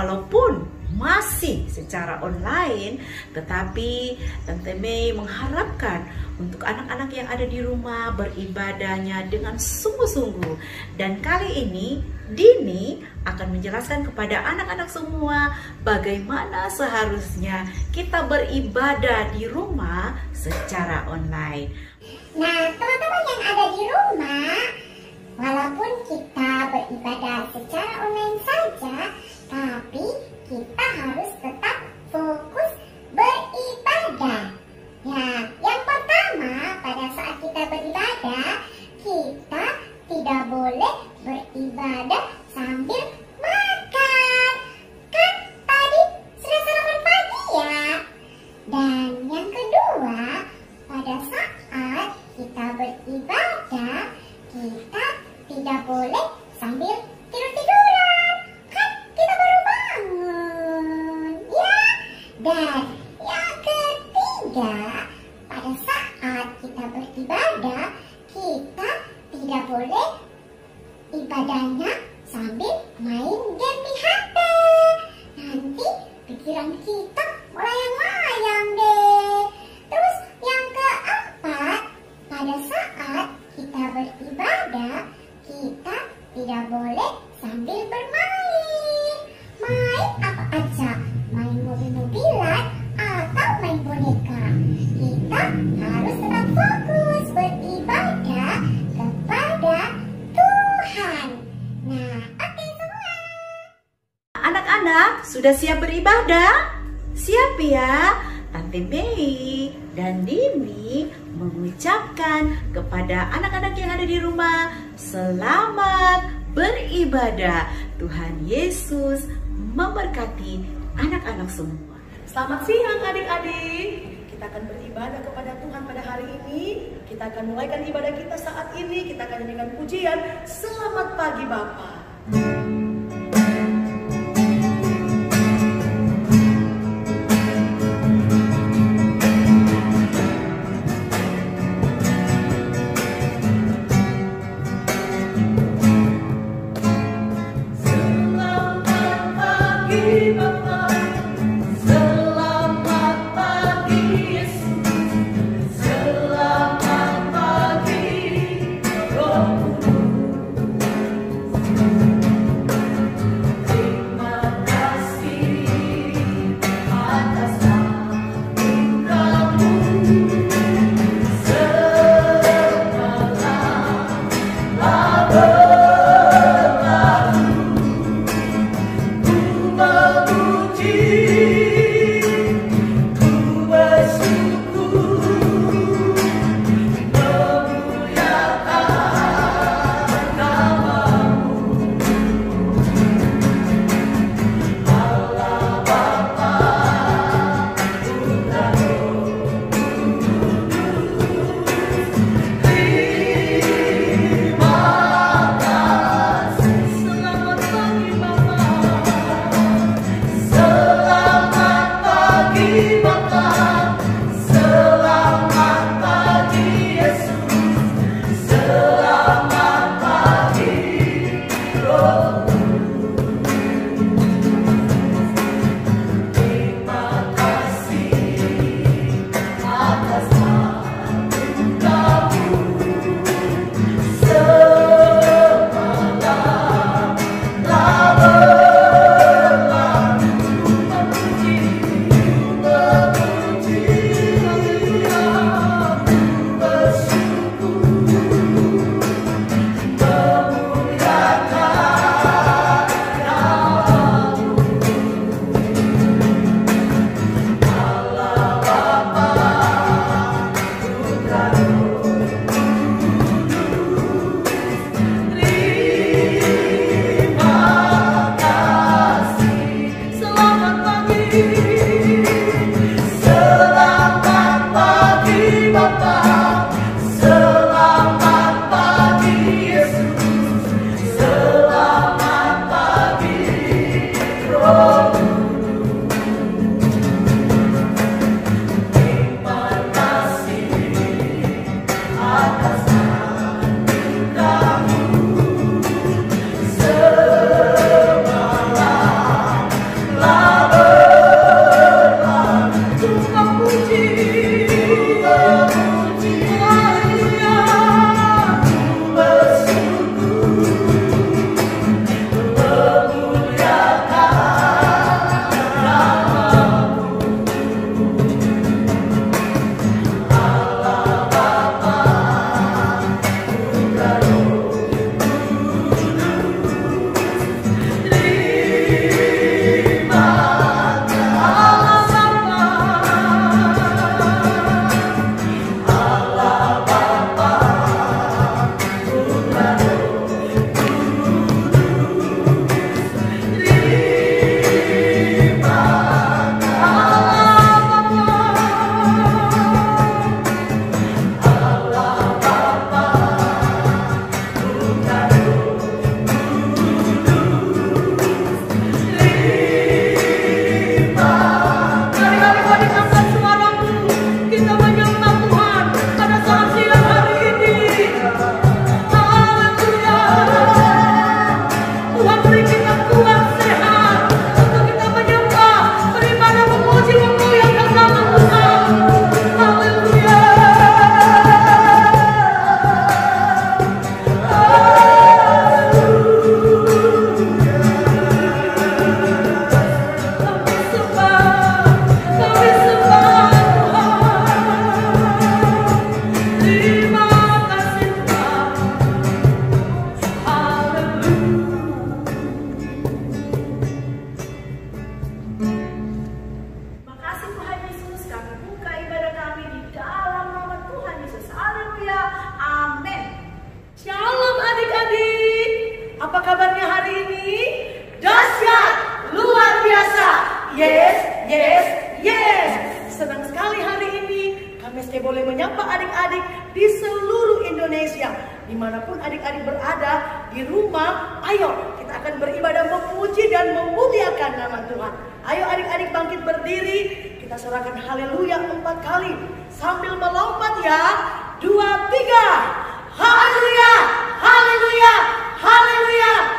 walaupun masih secara online, tetapi Tante Mei mengharapkan untuk anak-anak yang ada di rumah beribadahnya dengan sungguh-sungguh. Dan kali ini Dini akan menjelaskan kepada anak-anak semua bagaimana seharusnya kita beribadah di rumah secara online. Nah, teman-teman yang ada di rumah, walaupun kita beribadah secara online saja, sudah siap beribadah? Siap ya? Tante Mei dan Dini mengucapkan kepada anak-anak yang ada di rumah selamat beribadah. Tuhan Yesus memberkati anak-anak semua. Selamat siang adik-adik. Kita akan beribadah kepada Tuhan pada hari ini. Kita akan mulaikan ibadah kita saat ini. Kita akan nyanyikan pujian Selamat pagi Bapak. Boleh menyapa adik-adik di seluruh Indonesia. Di mana pun adik-adik berada, di rumah, ayo kita akan beribadah memuji dan memuliakan nama Tuhan. Ayo adik-adik bangkit berdiri, kita sorakan haleluya empat kali. Sambil melompat ya, dua, tiga. Haleluya, haleluya, haleluya, haleluya.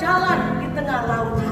Jalan di tengah lautan.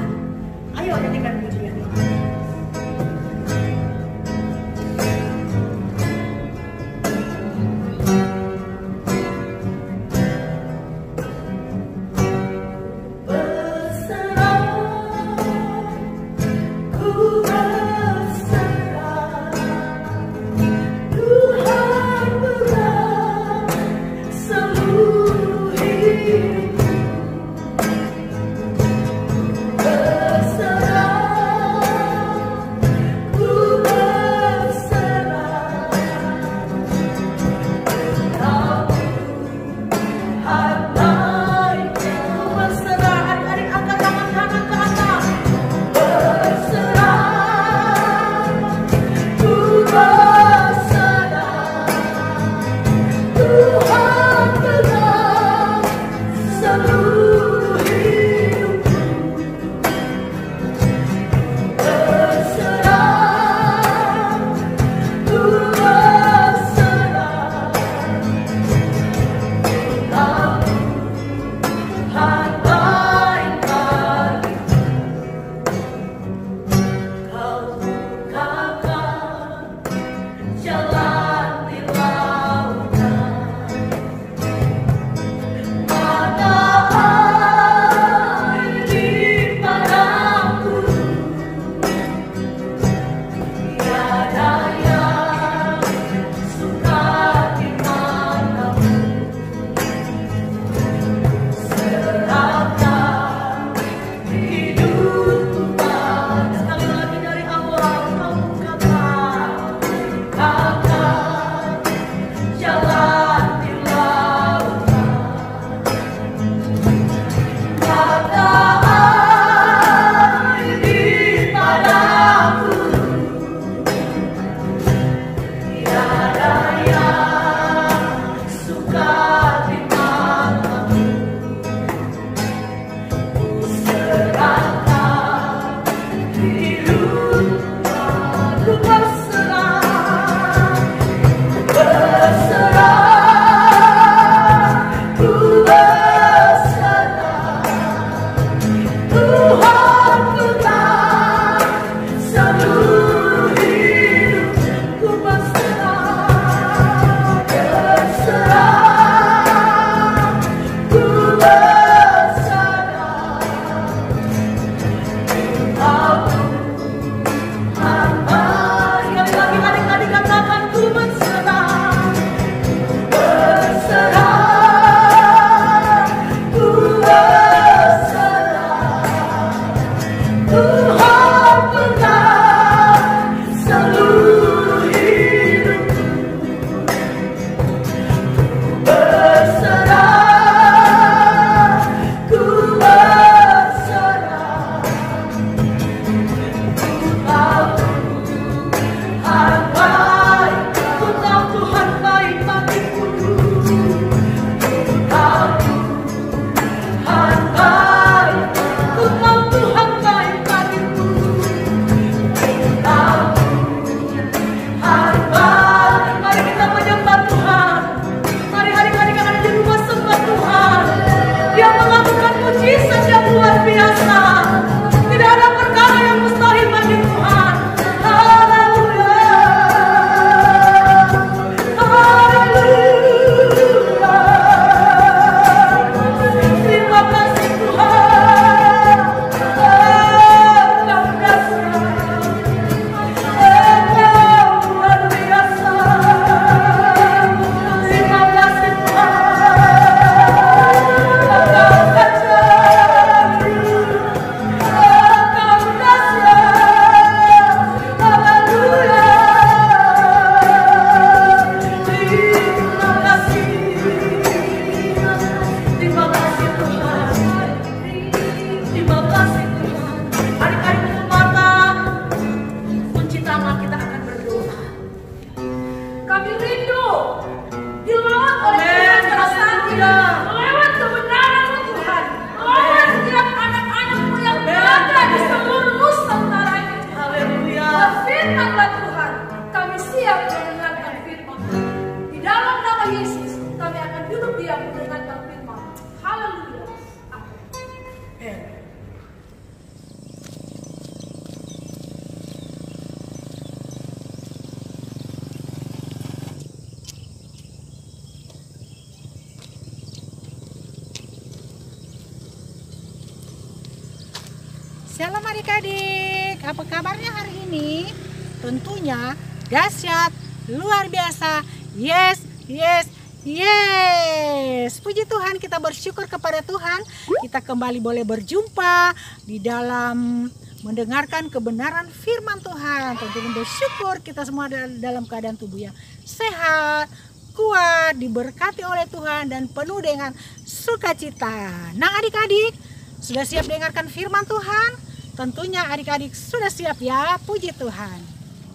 Shalom adik-adik, apa kabarnya hari ini? Tentunya dahsyat, luar biasa, yes, yes, yes. Puji Tuhan, kita bersyukur kepada Tuhan. Kita kembali boleh berjumpa di dalam mendengarkan kebenaran firman Tuhan. Tentunya bersyukur kita semua dalam keadaan tubuh yang sehat, kuat, diberkati oleh Tuhan dan penuh dengan sukacita. Nah adik-adik, sudah siap dengarkan firman Tuhan? Tentunya adik-adik sudah siap ya, puji Tuhan.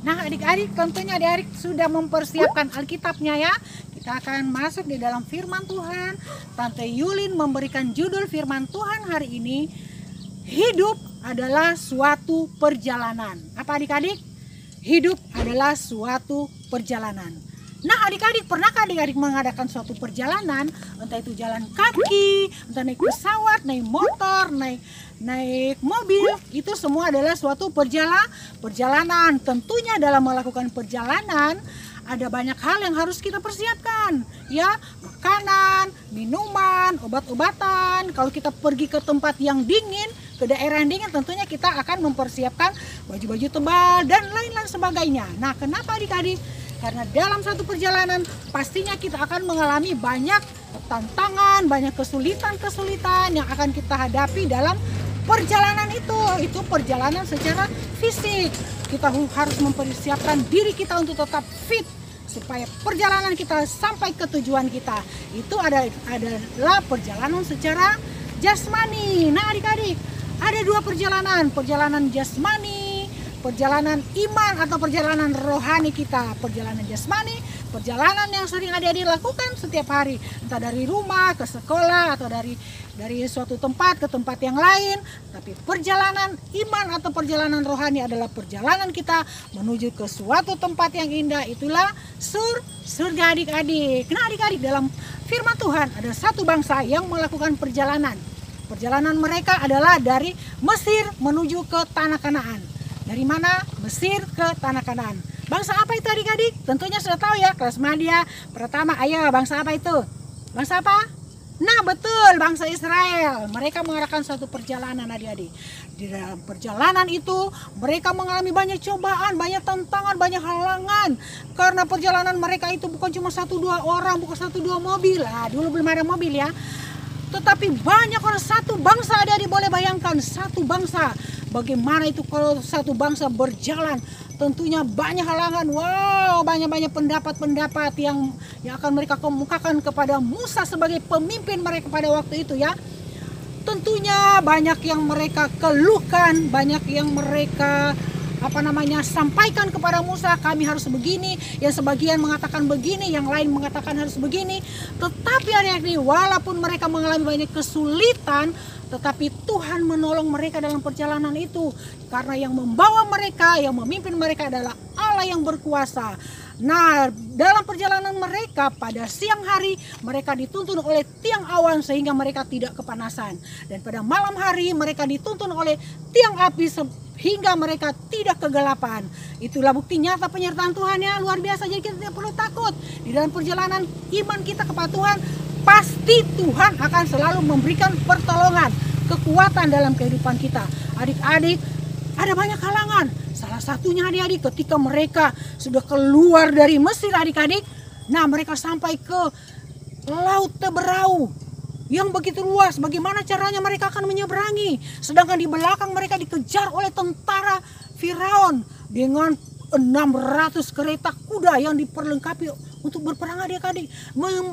Nah adik-adik tentunya adik-adik sudah mempersiapkan Alkitabnya ya. Kita akan masuk di dalam firman Tuhan. Tante Yulin memberikan judul firman Tuhan hari ini. Hidup adalah suatu perjalanan. Apa adik-adik? Hidup adalah suatu perjalanan. Nah adik-adik pernahkah adik-adik mengadakan suatu perjalanan entah itu jalan kaki, entah naik pesawat, naik motor, naik naik mobil itu semua adalah suatu perjala, perjalanan. Tentunya dalam melakukan perjalanan ada banyak hal yang harus kita persiapkan ya makanan, minuman, obat-obatan. Kalau kita pergi ke tempat yang dingin ke daerah yang dingin tentunya kita akan mempersiapkan baju-baju tebal dan lain-lain sebagainya. Nah, kenapa adik-adik? Karena dalam satu perjalanan pastinya kita akan mengalami banyak tantangan, banyak kesulitan-kesulitan yang akan kita hadapi dalam perjalanan itu. Itu perjalanan secara fisik. Kita harus mempersiapkan diri kita untuk tetap fit supaya perjalanan kita sampai ke tujuan kita. Itu ada adalah perjalanan secara jasmani. Nah, adik-adik, ada dua perjalanan, perjalanan jasmani perjalanan iman atau perjalanan rohani kita perjalanan jasmani perjalanan yang sering adik-adik lakukan setiap hari. Entah dari rumah ke sekolah atau dari dari suatu tempat ke tempat yang lain. Tapi perjalanan iman atau perjalanan rohani adalah perjalanan kita menuju ke suatu tempat yang indah. Itulah sur surga adik-adik. Nah adik-adik dalam firman Tuhan ada satu bangsa yang melakukan perjalanan. Perjalanan mereka adalah dari Mesir menuju ke tanah Kanaan dari mana? Mesir ke tanah kanan. Bangsa apa itu adik-adik? Tentunya sudah tahu ya, kelas media pertama. Ayo, bangsa apa itu? Bangsa apa? Nah betul, bangsa Israel. Mereka mengadakan suatu perjalanan adik-adik. Di dalam perjalanan itu mereka mengalami banyak cobaan, banyak tantangan, banyak halangan. Karena perjalanan mereka itu bukan cuma satu dua orang, bukan satu dua mobil. Nah, dulu belum ada mobil ya. Tetapi banyak orang satu bangsa adik-adik boleh bayangkan. Satu bangsa Bagaimana itu kalau satu bangsa berjalan? Tentunya banyak halangan. Wow, banyak-banyak pendapat-pendapat yang yang akan mereka kemukakan kepada Musa sebagai pemimpin mereka pada waktu itu ya. Tentunya banyak yang mereka keluhkan, banyak yang mereka apa namanya? Sampaikan kepada Musa kami harus begini. Yang sebagian mengatakan begini yang lain mengatakan harus begini. Tetapi adik-adik walaupun mereka mengalami banyak kesulitan tetapi Tuhan menolong mereka dalam perjalanan itu. Karena yang membawa mereka, yang memimpin mereka adalah Allah yang berkuasa. Nah, dalam perjalanan mereka pada siang hari mereka dituntun oleh tiang awan sehingga mereka tidak kepanasan. Dan pada malam hari mereka dituntun oleh tiang api hingga mereka tidak kegelapan. Itulah bukti nyata penyertaan Tuhan ya luar biasa. Jadi kita tidak perlu takut di dalam perjalanan iman kita kepada Tuhan pasti Tuhan akan selalu memberikan pertolongan, kekuatan dalam kehidupan kita. Adik-adik, ada banyak halangan. Salah satunya adik-adik ketika mereka sudah keluar dari Mesir adik-adik, nah mereka sampai ke Laut Teberau yang begitu luas. Bagaimana caranya mereka akan menyeberangi? Sedangkan di belakang mereka dikejar oleh tentara Firaun dengan 600 kereta kuda yang diperlengkapi untuk berperang adik-adik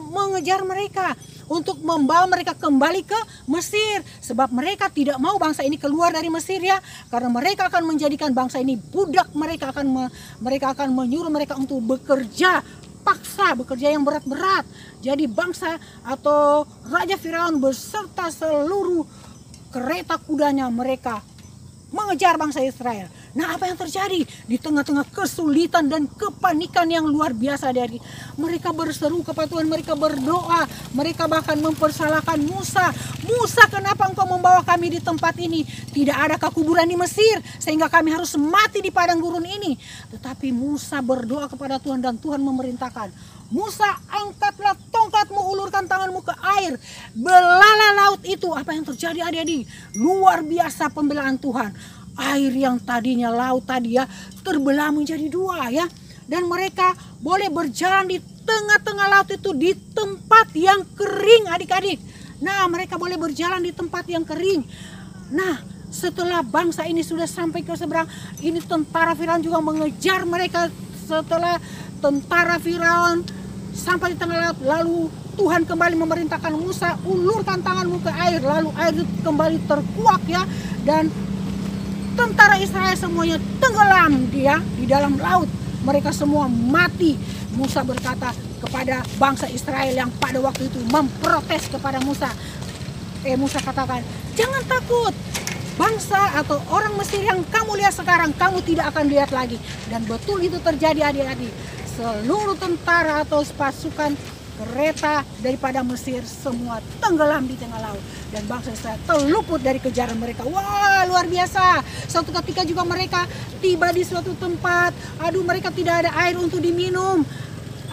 mengejar mereka untuk membawa mereka kembali ke Mesir sebab mereka tidak mau bangsa ini keluar dari Mesir ya karena mereka akan menjadikan bangsa ini budak mereka akan me, mereka akan menyuruh mereka untuk bekerja paksa bekerja yang berat-berat. Jadi bangsa atau Raja Firaun beserta seluruh kereta kudanya mereka mengejar bangsa Israel Nah apa yang terjadi? Di tengah-tengah kesulitan dan kepanikan yang luar biasa dari mereka berseru kepada Tuhan, mereka berdoa, mereka bahkan mempersalahkan Musa. Musa kenapa engkau membawa kami di tempat ini? Tidak ada kuburan di Mesir sehingga kami harus mati di padang gurun ini. Tetapi Musa berdoa kepada Tuhan dan Tuhan memerintahkan Musa angkatlah tongkatmu ulurkan tanganmu ke air belalah laut itu apa yang terjadi adik-adik luar biasa pembelaan Tuhan air yang tadinya laut tadi ya terbelah menjadi dua ya. Dan mereka boleh berjalan di tengah-tengah laut itu di tempat yang kering adik-adik. Nah mereka boleh berjalan di tempat yang kering. Nah setelah bangsa ini sudah sampai ke seberang ini tentara Firaun juga mengejar mereka setelah tentara Firaun sampai di tengah laut. Lalu Tuhan kembali memerintahkan Musa ulurkan tanganmu ke air. Lalu air itu kembali terkuak ya dan tentara Israel semuanya tenggelam dia di dalam laut. Mereka semua mati. Musa berkata kepada bangsa Israel yang pada waktu itu memprotes kepada Musa. Eh Musa katakan jangan takut. Bangsa atau orang Mesir yang kamu lihat sekarang kamu tidak akan lihat lagi. Dan betul itu terjadi adik-adik. Seluruh tentara atau pasukan kereta daripada Mesir semua tenggelam di tengah laut dan bangsa Israel terluput dari kejaran mereka. Wah, luar biasa. Suatu ketika juga mereka tiba di suatu tempat, aduh mereka tidak ada air untuk diminum.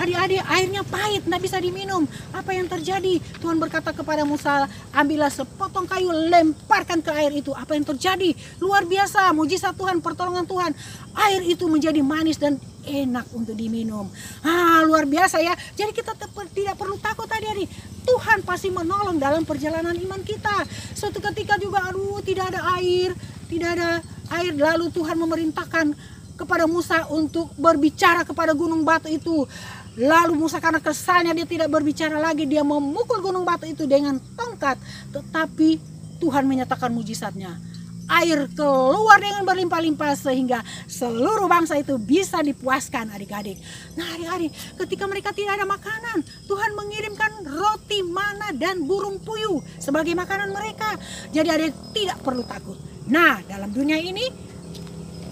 Adik-adik, airnya pahit, tidak bisa diminum. Apa yang terjadi? Tuhan berkata kepada Musa, ambillah sepotong kayu, lemparkan ke air itu. Apa yang terjadi? Luar biasa, mujizat Tuhan, pertolongan Tuhan. Air itu menjadi manis dan enak untuk diminum. Ah, luar biasa ya. Jadi kita tidak perlu takut adik-adik. Tuhan pasti menolong dalam perjalanan iman kita. Suatu ketika juga aduh tidak ada air, tidak ada air lalu Tuhan memerintahkan kepada Musa untuk berbicara kepada gunung batu itu. Lalu Musa karena kesalnya dia tidak berbicara lagi, dia memukul gunung batu itu dengan tongkat. Tetapi Tuhan menyatakan mujizatnya air keluar dengan berlimpah-limpah sehingga seluruh bangsa itu bisa dipuaskan adik-adik. Nah adik-adik ketika mereka tidak ada makanan Tuhan mengirimkan roti mana dan burung puyuh sebagai makanan mereka. Jadi adik tidak perlu takut. Nah dalam dunia ini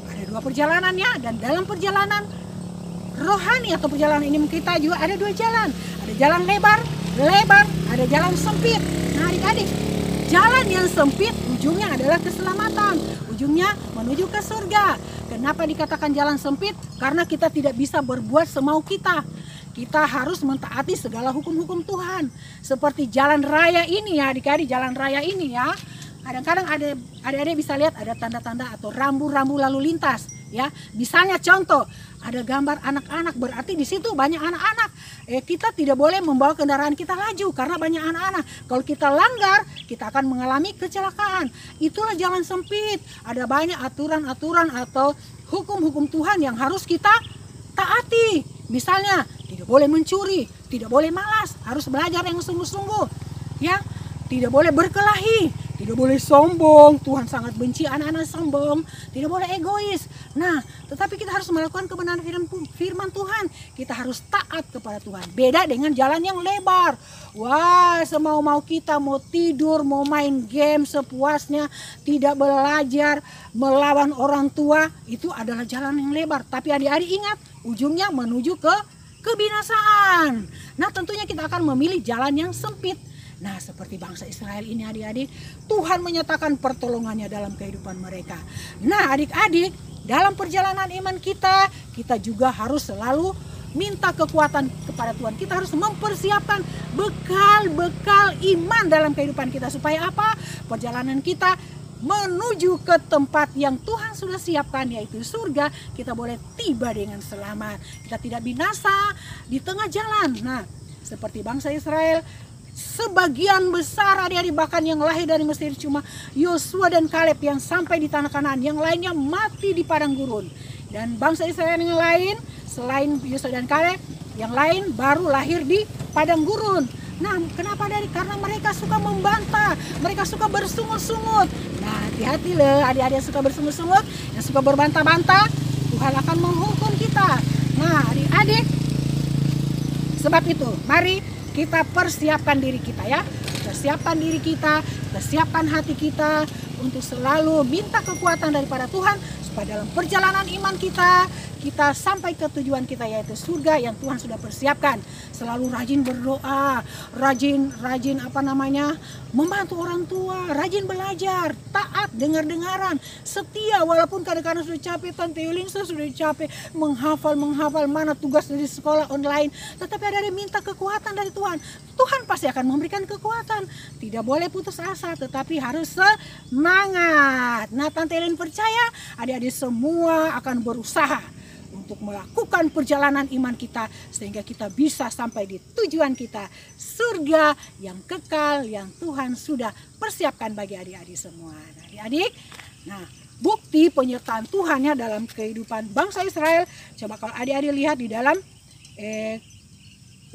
ada dua perjalanan ya dan dalam perjalanan rohani atau perjalanan ini kita juga ada dua jalan. Ada jalan lebar, lebar, ada jalan sempit. Nah adik-adik jalan yang sempit ujungnya adalah keselamatan, ujungnya menuju ke surga. Kenapa dikatakan jalan sempit? Karena kita tidak bisa berbuat semau kita. Kita harus mentaati segala hukum-hukum Tuhan. Seperti jalan raya ini ya, adik-adik jalan raya ini ya. Kadang-kadang ada adik-adik bisa lihat ada tanda-tanda atau rambu-rambu lalu lintas ya. Misalnya contoh, ada gambar anak-anak berarti di situ banyak anak-anak. Eh kita tidak boleh membawa kendaraan kita laju karena banyak anak-anak. Kalau kita langgar, kita akan mengalami kecelakaan. Itulah jalan sempit. Ada banyak aturan-aturan atau hukum-hukum Tuhan yang harus kita taati. Misalnya, tidak boleh mencuri, tidak boleh malas, harus belajar yang sungguh-sungguh. Ya, tidak boleh berkelahi, tidak boleh sombong. Tuhan sangat benci anak-anak sombong. Tidak boleh egois. Nah, tetapi kita harus melakukan kebenaran firman Tuhan. Kita harus taat kepada Tuhan. Beda dengan jalan yang lebar. Wah, semau-mau kita mau tidur, mau main game sepuasnya, tidak belajar, melawan orang tua, itu adalah jalan yang lebar. Tapi adik-adik ingat, ujungnya menuju ke kebinasaan. Nah, tentunya kita akan memilih jalan yang sempit Nah seperti bangsa Israel ini adik-adik, Tuhan menyatakan pertolongannya dalam kehidupan mereka. Nah adik-adik, dalam perjalanan iman kita, kita juga harus selalu minta kekuatan kepada Tuhan. Kita harus mempersiapkan bekal-bekal iman dalam kehidupan kita. Supaya apa? Perjalanan kita menuju ke tempat yang Tuhan sudah siapkan yaitu surga kita boleh tiba dengan selamat kita tidak binasa di tengah jalan nah seperti bangsa Israel sebagian besar adik-adik bahkan yang lahir dari Mesir cuma Yosua dan Kaleb yang sampai di tanah kanan yang lainnya mati di padang gurun dan bangsa Israel yang lain selain Yosua dan Kaleb yang lain baru lahir di padang gurun Nah, kenapa dari? Karena mereka suka membantah, mereka suka bersungut-sungut. Nah, hati-hati loh, adik-adik yang suka bersungut-sungut, yang suka berbantah-bantah, Tuhan akan menghukum kita. Nah, adik-adik, sebab itu, mari kita persiapkan diri kita ya kita siapkan diri kita, kita siapkan hati kita untuk selalu minta kekuatan daripada Tuhan supaya dalam perjalanan iman kita kita sampai ke tujuan kita yaitu surga yang Tuhan sudah persiapkan. Selalu rajin berdoa, rajin rajin apa namanya? membantu orang tua, rajin belajar, taat dengar-dengaran, setia walaupun kadang-kadang sudah capek Tante Yulingsa sudah capek menghafal menghafal mana tugas dari sekolah online, tetapi ada minta kekuatan dari Tuhan. Tuhan pasti akan memberikan kekuatan. Tidak boleh putus asa, tetapi harus semangat. Nah, Tante Elin percaya adik-adik semua akan berusaha untuk melakukan perjalanan iman kita sehingga kita bisa sampai di tujuan kita surga yang kekal yang Tuhan sudah persiapkan bagi adik-adik semua. Nah, adik-adik, nah bukti penyertaan Tuhannya dalam kehidupan bangsa Israel. Coba kalau adik-adik lihat di dalam eh,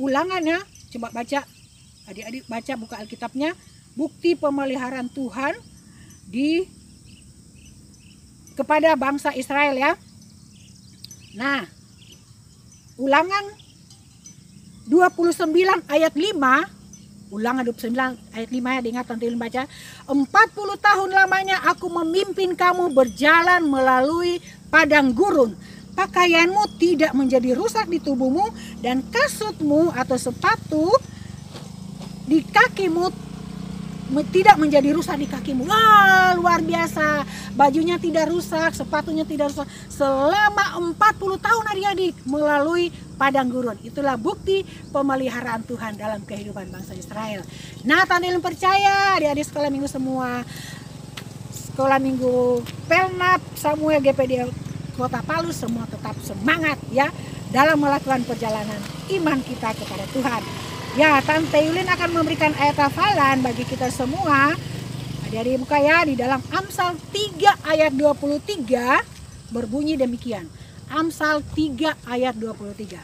ulangannya, coba baca, adik-adik baca buka Alkitabnya, bukti pemeliharaan Tuhan di kepada bangsa Israel ya. Nah, ulangan 29 ayat 5, ulangan 29 ayat 5 ya diingat nanti baca. 40 tahun lamanya aku memimpin kamu berjalan melalui padang gurun. Pakaianmu tidak menjadi rusak di tubuhmu dan kasutmu atau sepatu di kakimu tidak menjadi rusak di kakimu. Wah, luar biasa. Bajunya tidak rusak, sepatunya tidak rusak. Selama 40 tahun adik-adik melalui padang gurun. Itulah bukti pemeliharaan Tuhan dalam kehidupan bangsa Israel. Nah, Tanil percaya adik-adik sekolah minggu semua. Sekolah minggu Pelnap, Samuel GPD Kota Palu semua tetap semangat ya dalam melakukan perjalanan iman kita kepada Tuhan. Ya, Tante Yulin akan memberikan ayat hafalan bagi kita semua. Dari buka ya di dalam Amsal 3 ayat 23 berbunyi demikian. Amsal 3 ayat 23.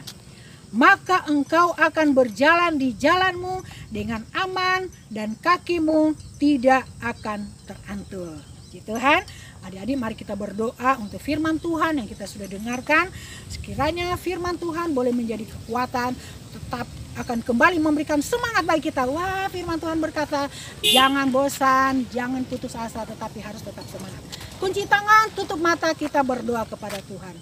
Maka engkau akan berjalan di jalanmu dengan aman dan kakimu tidak akan terantul. Gitu kan? Adik-adik mari kita berdoa untuk firman Tuhan yang kita sudah dengarkan. Sekiranya firman Tuhan boleh menjadi kekuatan tetap akan kembali memberikan semangat bagi kita. Wah, firman Tuhan berkata, jangan bosan, jangan putus asa, tetapi harus tetap semangat. Kunci tangan, tutup mata, kita berdoa kepada Tuhan.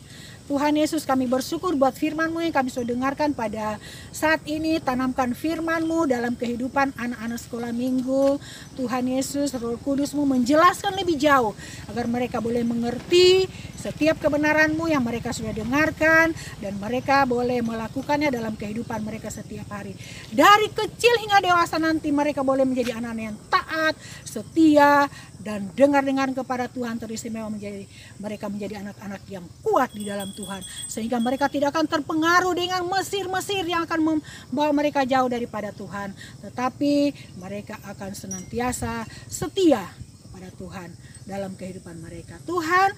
Tuhan Yesus kami bersyukur buat firman-Mu yang kami sudah dengarkan pada saat ini. Tanamkan firman-Mu dalam kehidupan anak-anak sekolah minggu. Tuhan Yesus, Roh Kudus-Mu menjelaskan lebih jauh agar mereka boleh mengerti setiap kebenaran-Mu yang mereka sudah dengarkan dan mereka boleh melakukannya dalam kehidupan mereka setiap hari. Dari kecil hingga dewasa nanti mereka boleh menjadi anak-anak yang taat, setia, dan dengar-dengar kepada Tuhan teristimewa menjadi mereka menjadi anak-anak yang kuat di dalam Tuhan. Sehingga mereka tidak akan terpengaruh dengan Mesir-Mesir yang akan membawa mereka jauh daripada Tuhan. Tetapi mereka akan senantiasa setia kepada Tuhan dalam kehidupan mereka. Tuhan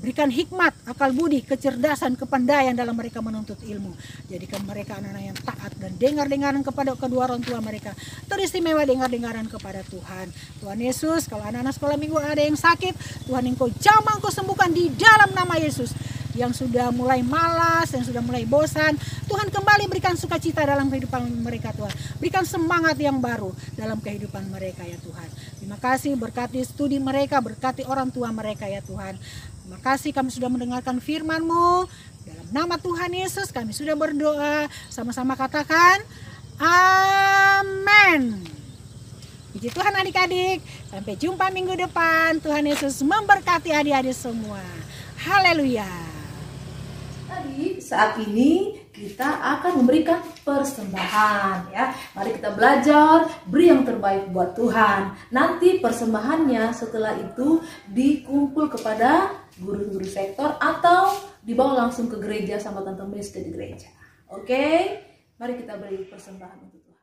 Berikan hikmat, akal budi, kecerdasan, kepandaian dalam mereka menuntut ilmu. Jadikan mereka anak-anak yang taat dan dengar-dengaran kepada kedua orang tua mereka. Teristimewa dengar-dengaran kepada Tuhan. Tuhan Yesus, kalau anak-anak sekolah minggu ada yang sakit, Tuhan engkau jamang kau sembuhkan di dalam nama Yesus yang sudah mulai malas, yang sudah mulai bosan. Tuhan kembali berikan sukacita dalam kehidupan mereka Tuhan. Berikan semangat yang baru dalam kehidupan mereka ya Tuhan. Terima kasih berkati studi mereka, berkati orang tua mereka ya Tuhan. Terima kasih kami sudah mendengarkan firman-Mu. Dalam nama Tuhan Yesus kami sudah berdoa. Sama-sama katakan, Amin. Puji Tuhan adik-adik. Sampai jumpa minggu depan. Tuhan Yesus memberkati adik-adik semua. Haleluya saat ini kita akan memberikan persembahan ya. Mari kita belajar, beri yang terbaik buat Tuhan. Nanti persembahannya setelah itu dikumpul kepada guru-guru sektor atau dibawa langsung ke gereja sama tante Miske di gereja. Oke? Mari kita beri persembahan untuk Tuhan.